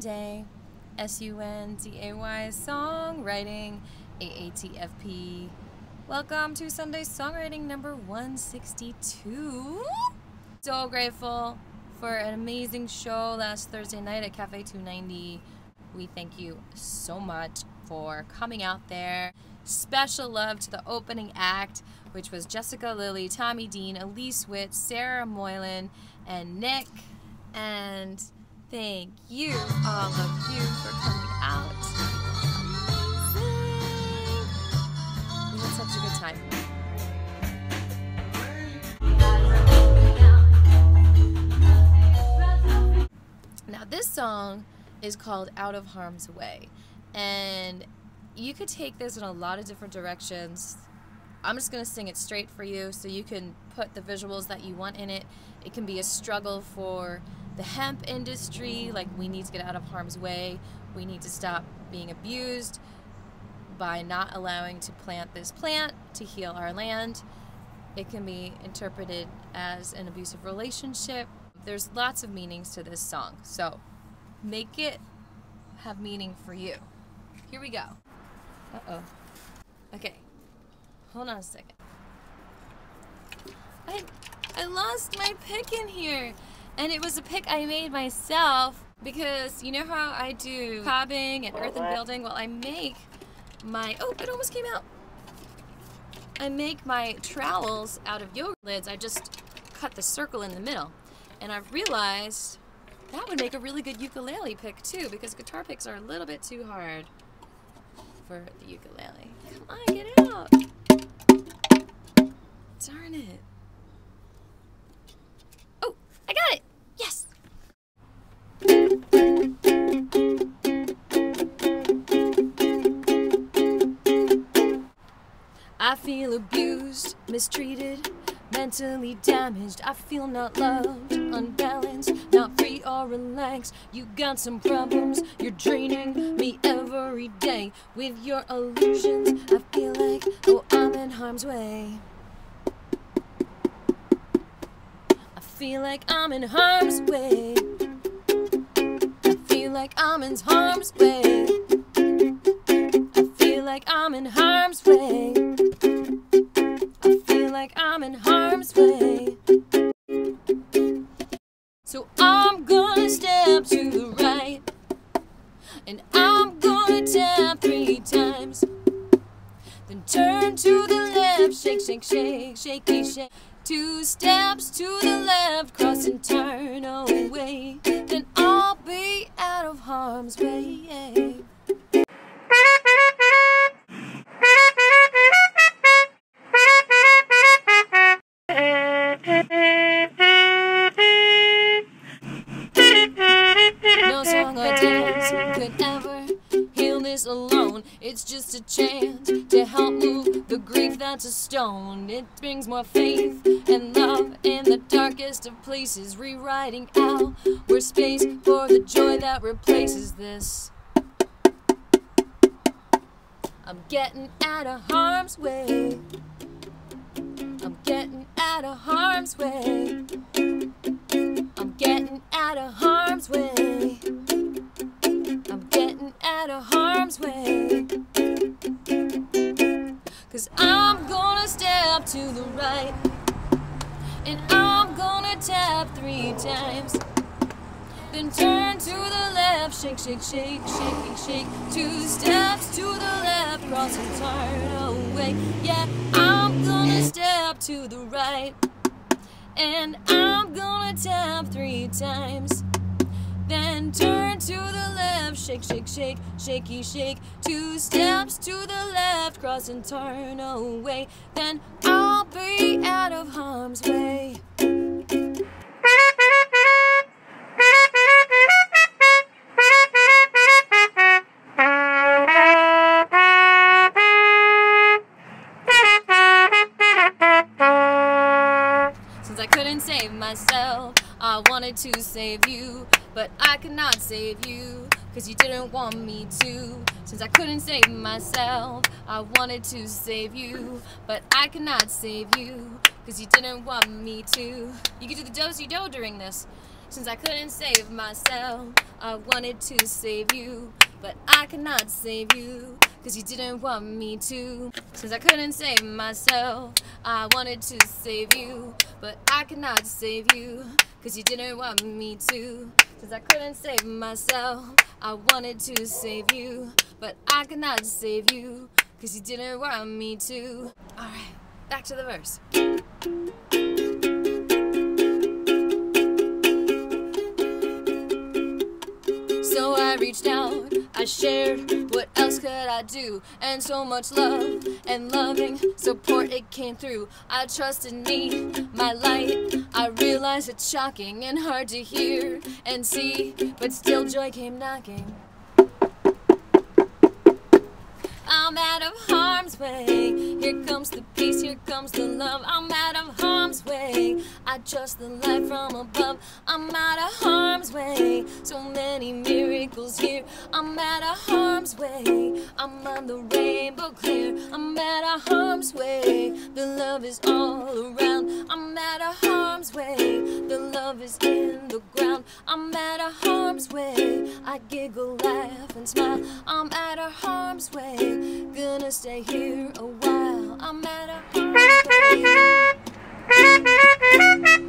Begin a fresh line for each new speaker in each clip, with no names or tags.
Sunday. S U N D A Y songwriting, AATFP. Welcome to Sunday songwriting number 162. So grateful for an amazing show last Thursday night at Cafe 290. We thank you so much for coming out there. Special love to the opening act, which was Jessica Lilly, Tommy Dean, Elise Witt, Sarah Moylan, and Nick. And thank you, all of you, for coming out. We had such a good time. Now, this song is called Out of Harm's Way. And you could take this in a lot of different directions. I'm just going to sing it straight for you so you can put the visuals that you want in it. It can be a struggle for the hemp industry, like we need to get out of harm's way. We need to stop being abused by not allowing to plant this plant to heal our land. It can be interpreted as an abusive relationship. There's lots of meanings to this song. So make it have meaning for you. Here we go. Uh oh. Okay. Hold on a second. I I lost my pick in here. And it was a pick I made myself because you know how I do cobbing and earthen building? Well, I make my, oh, it almost came out. I make my trowels out of yogurt lids. I just cut the circle in the middle. And I've realized that would make a really good ukulele pick too because guitar picks are a little bit too hard for the ukulele. Come on, get out. Darn it. I feel abused, mistreated, mentally damaged. I feel not loved, unbalanced, not free or relaxed. You got some problems, you're draining me every day with your illusions. I feel like, oh, I'm in harm's way. I feel like I'm in harm's way. I feel like I'm in harm's way. I feel like I'm in harm's way. Like I'm in harm's way. So I'm gonna step to the right. And I'm gonna tap three times. Then turn to the left, shake, shake, shake, shaky, shake. Two steps to the left, cross and turn away. Then I'll be out of harm's way. Just a chance to help move the grief that's a stone. It brings more faith and love in the darkest of places, rewriting out where space for the joy that replaces this. I'm getting out of harm's way. I'm getting out of harm's way. I'm getting out of harm's way. Right. And I'm gonna tap three times. Then turn to the left, shake, shake, shake, shake, shake. Two steps to the left, cross and turn away. Yeah, I'm gonna step to the right. And I'm gonna tap three times. Then turn to the left, shake, shake, shake, shaky, shake. Two steps to the left, cross and turn away. Then I'll be out of harm's way. Since I couldn't save myself, I wanted to save you, but I could not save you, cause you didn't want me to. Since I couldn't save myself, I wanted to save you, but I could not save you, cause you didn't want me to. You could do the do-si-do during this. Since I couldn't save myself, I wanted to save you. But I could not save you, cause you didn't want me to. Since I couldn't save myself, I wanted to save you. But I could not save you, cause you didn't want me to. Since I couldn't save myself, I wanted to save you. But I could not save you, cause you didn't want me to. Alright, back to the verse. So I reached out, I shared, what else could I do? And so much love and loving support it came through. I trusted me, my light. I realized it's shocking and hard to hear and see, but still joy came knocking. I'm out of harm's way. Here comes the peace, here comes the love. I'm out of harm's way. I trust the light from above. I'm out of harm's way. So many miracles here. I'm out of harm's way. I'm on the rainbow clear. I'm out of harm's way. The love is all around. I'm out of harm's way. The love is in the ground. I'm out of harm's way. I giggle, laugh, and smile. I'm out of harm's way. Gonna stay here a while. I'm out of harm's way.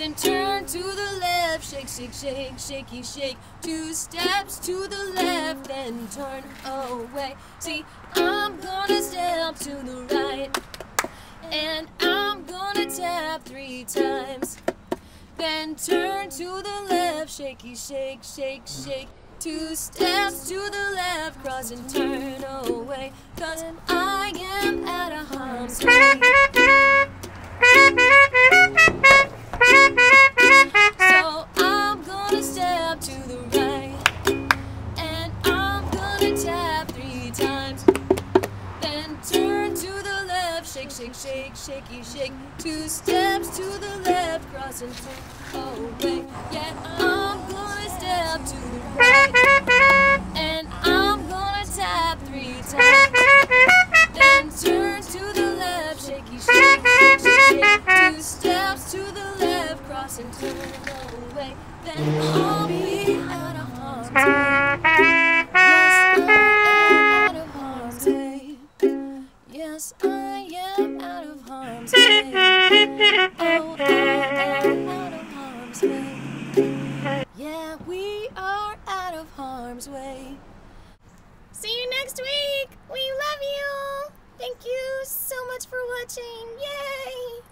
Then turn to the left, shake, shake, shake, shaky, shake. Two steps to the left, then turn away. See, I'm gonna step to the right. And I'm gonna tap three times. Then turn to the left, shaky, shake, shake, shake. Two steps to the left, cross and turn away. Cause I am out of harm's way. I'm gonna step to the right. And I'm gonna tap three times. Then to the left, shaky, steps to the left, turn away. Then I'll be out of harm's way. Yeah, we are out of harm's way. See you next week. We love you. Thank you so much for watching. Yay!